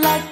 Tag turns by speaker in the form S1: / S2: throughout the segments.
S1: like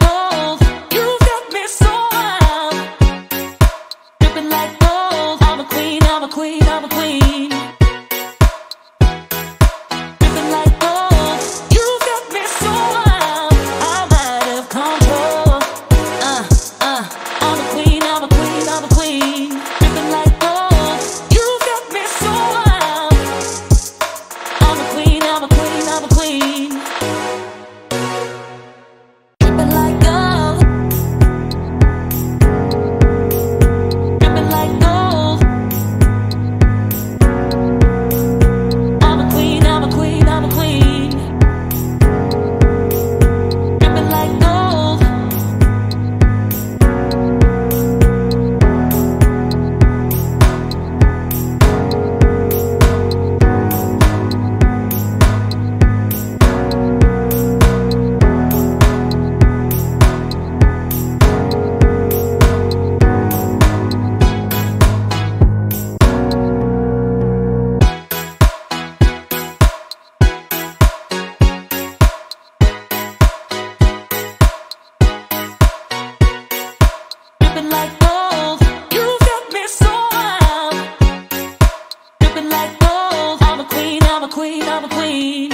S1: queen,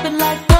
S1: Dripping like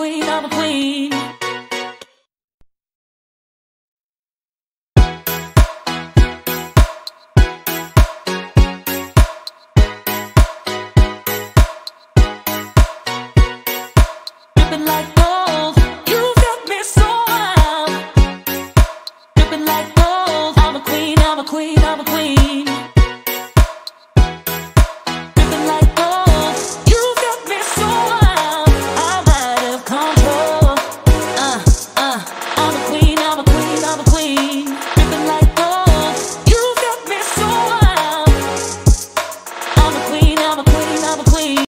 S1: queen, I'm a queen, like